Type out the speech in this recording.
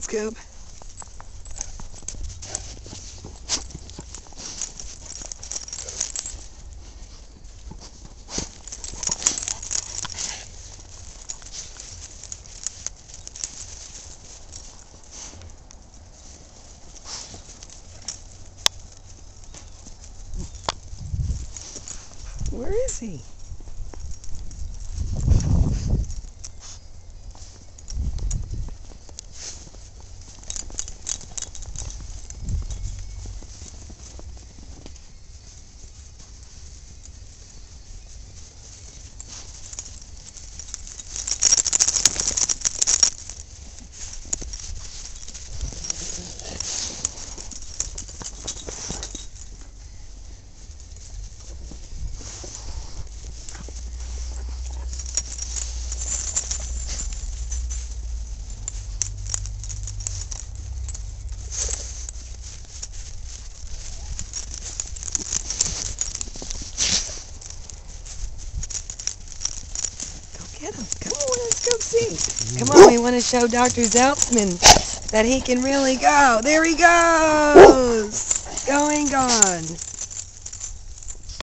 Scoop. Where is he? Get him. Come on, let's go see. Come on, we want to show Dr. Zeltzman that he can really go. There he goes. Going gone.